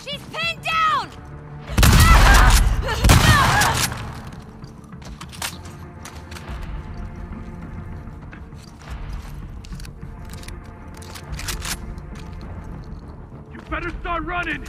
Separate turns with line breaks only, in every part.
She's pinned down!
You better start running!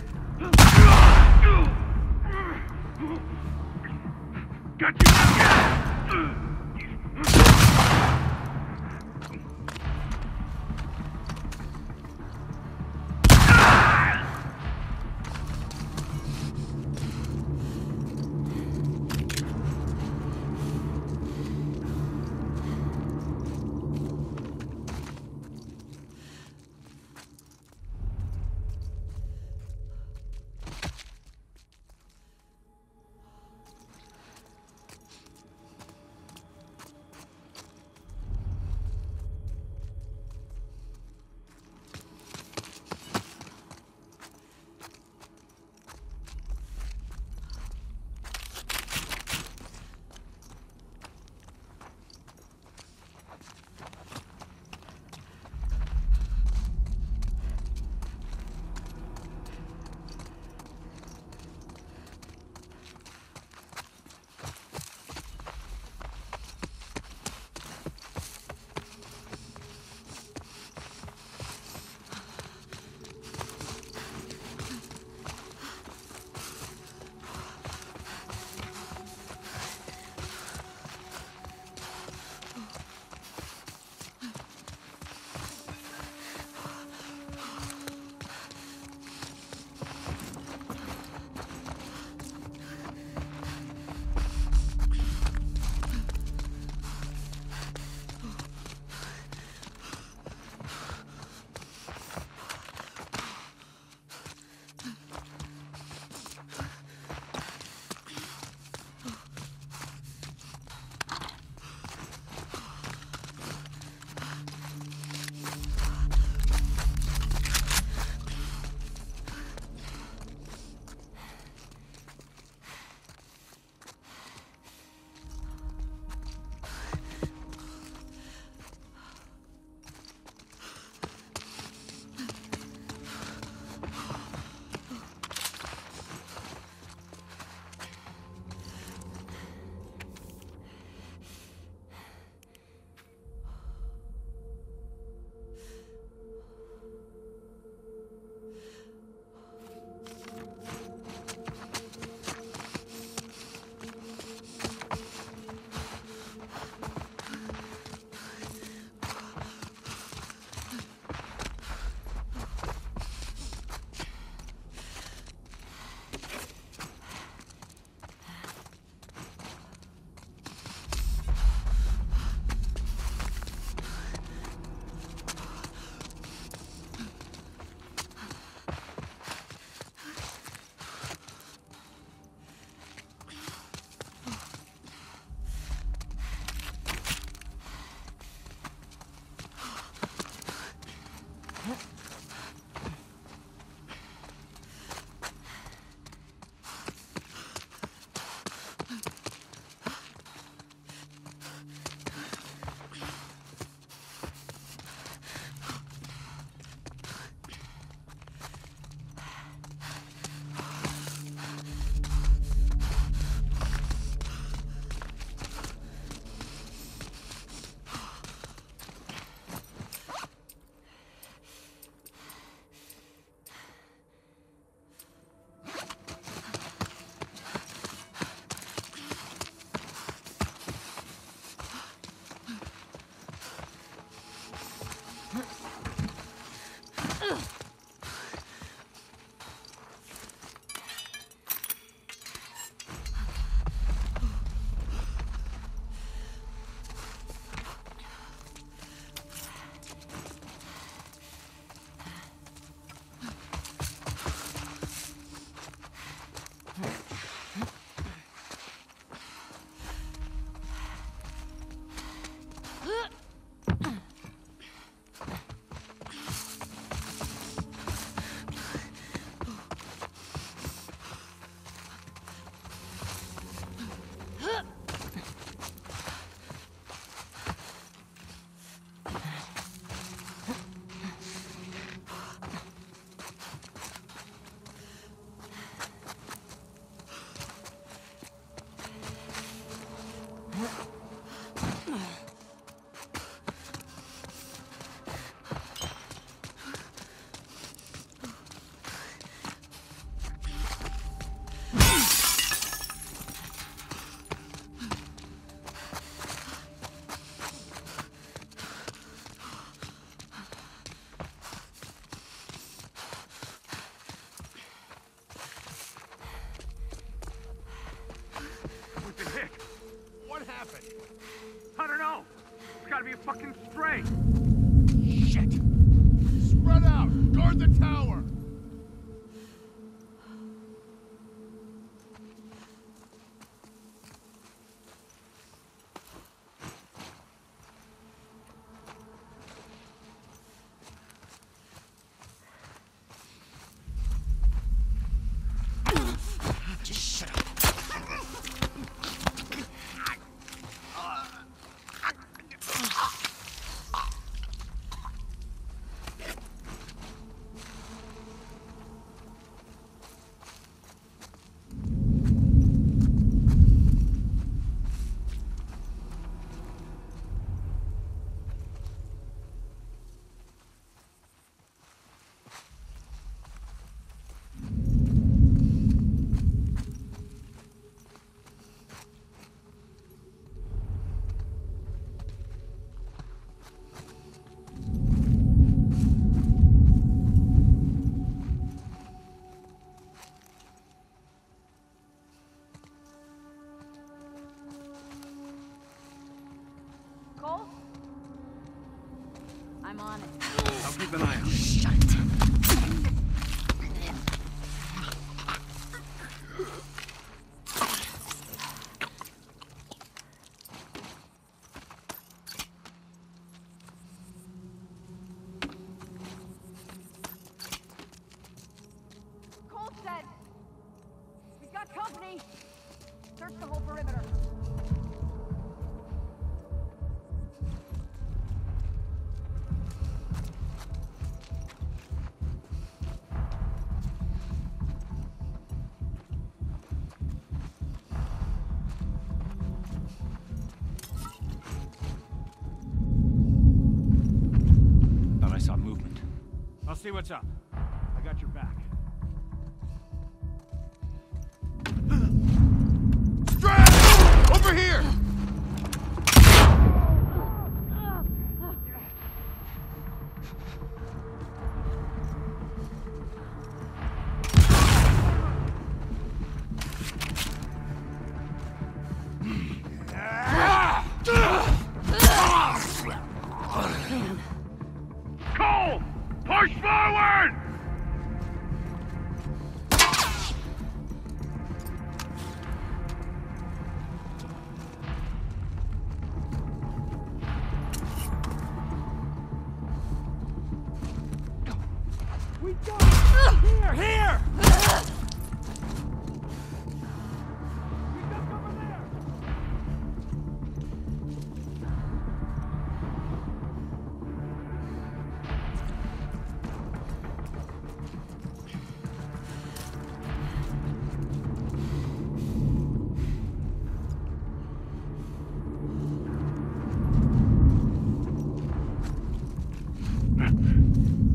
See what's up.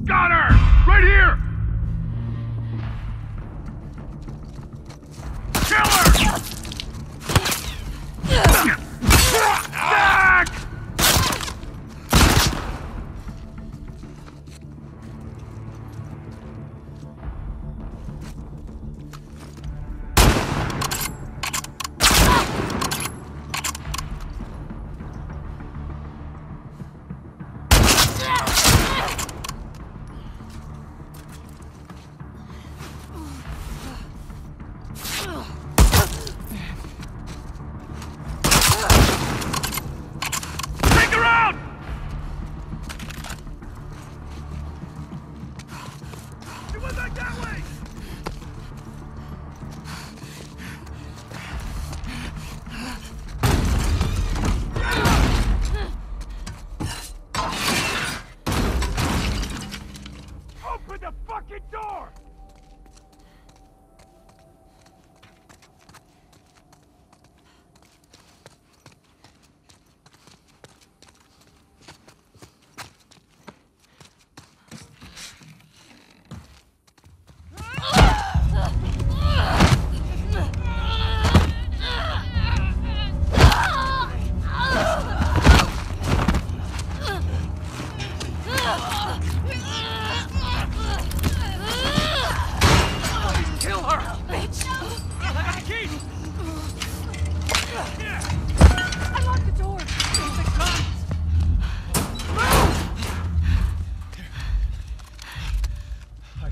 Got her!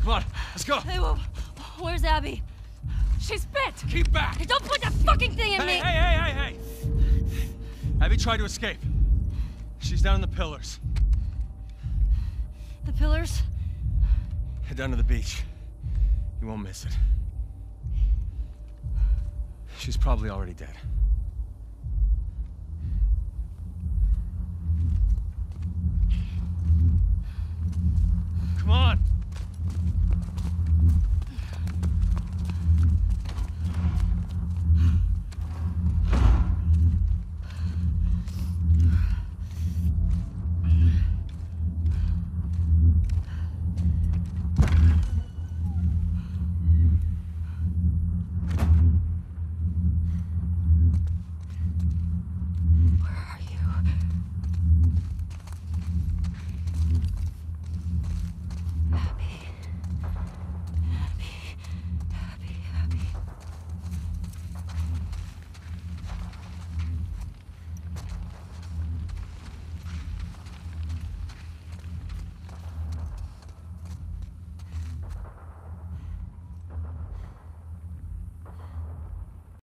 Come on, let's go. Hey, well, where's
Abby? She's bit.
Keep back.
Hey, don't put that fucking thing in
hey,
me.
Hey, hey, hey, hey. Abby tried to escape. She's down in the pillars.
The pillars?
Head down to the beach. You won't miss it. She's probably already dead.